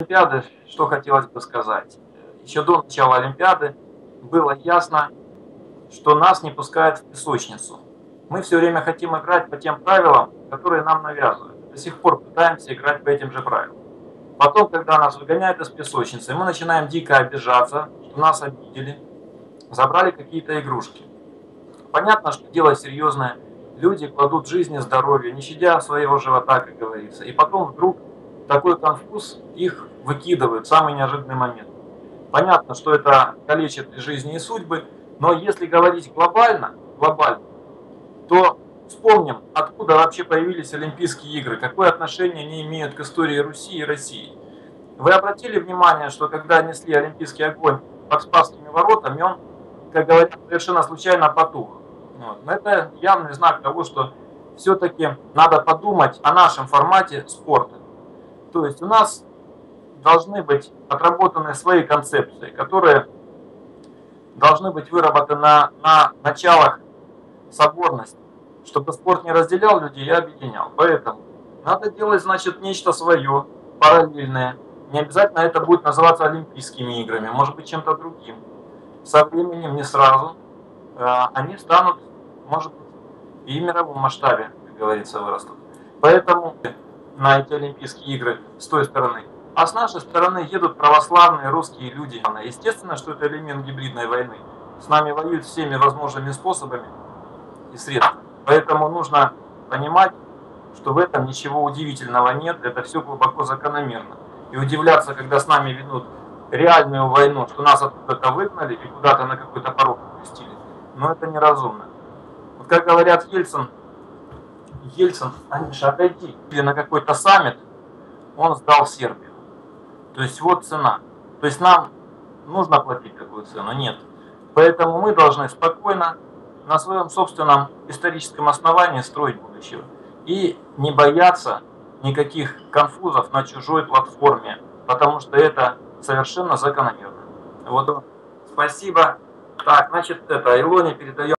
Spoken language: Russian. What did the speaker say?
Олимпиады, что хотелось бы сказать. Еще до начала Олимпиады было ясно, что нас не пускают в песочницу. Мы все время хотим играть по тем правилам, которые нам навязывают. До сих пор пытаемся играть по этим же правилам. Потом, когда нас выгоняют из песочницы, мы начинаем дико обижаться, что нас обидели, забрали какие-то игрушки. Понятно, что дело серьезное. Люди кладут жизнь и здоровье, не щадя своего живота, как говорится. И потом вдруг такой конфуз, их выкидывают в самый неожиданный момент. Понятно, что это калечит жизни и судьбы, но если говорить глобально, глобально, то вспомним, откуда вообще появились Олимпийские игры, какое отношение они имеют к истории Руси и России. Вы обратили внимание, что когда несли Олимпийский огонь под Спасскими воротами, он, как говорят, совершенно случайно потух. Вот. Это явный знак того, что все-таки надо подумать о нашем формате спорта. То есть у нас должны быть отработаны свои концепции, которые должны быть выработаны на, на началах соборности, чтобы спорт не разделял людей, а объединял. Поэтому надо делать, значит, нечто свое, параллельное. Не обязательно это будет называться Олимпийскими играми, может быть, чем-то другим. Со временем, не сразу, э, они станут, может быть, и в мировом масштабе, как говорится, вырастут. Поэтому на эти Олимпийские игры с той стороны. А с нашей стороны едут православные русские люди. Естественно, что это элемент гибридной войны. С нами воюют всеми возможными способами и средствами. Поэтому нужно понимать, что в этом ничего удивительного нет, это все глубоко закономерно. И удивляться, когда с нами ведут реальную войну, что нас откуда-то выгнали и куда-то на какой-то порог пустили, но это неразумно. Вот как говорят Ельцин, Ельцин, Аниша, отойди. Или на какой-то саммит он сдал Сербию. То есть вот цена. То есть нам нужно платить такую цену? Нет. Поэтому мы должны спокойно на своем собственном историческом основании строить будущее. И не бояться никаких конфузов на чужой платформе, потому что это совершенно закономерно. Вот. Спасибо. Так, значит, это Илоне передаем.